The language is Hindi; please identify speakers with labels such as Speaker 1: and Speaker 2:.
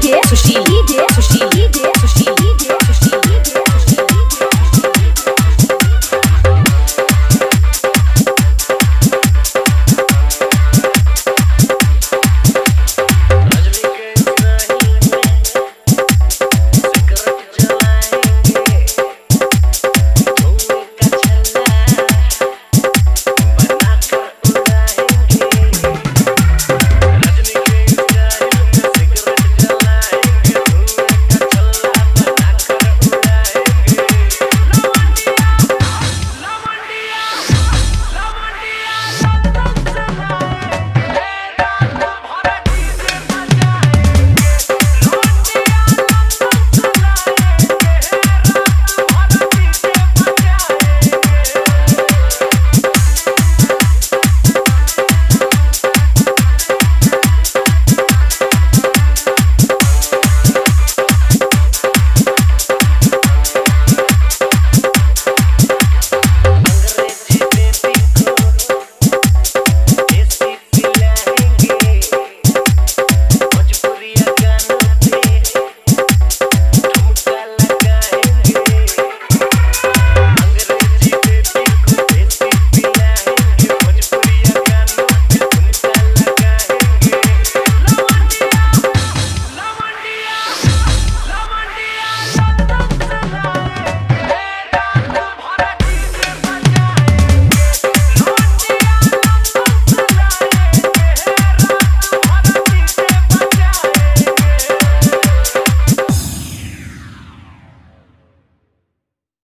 Speaker 1: DJ, sushi DJ, sushi DJ.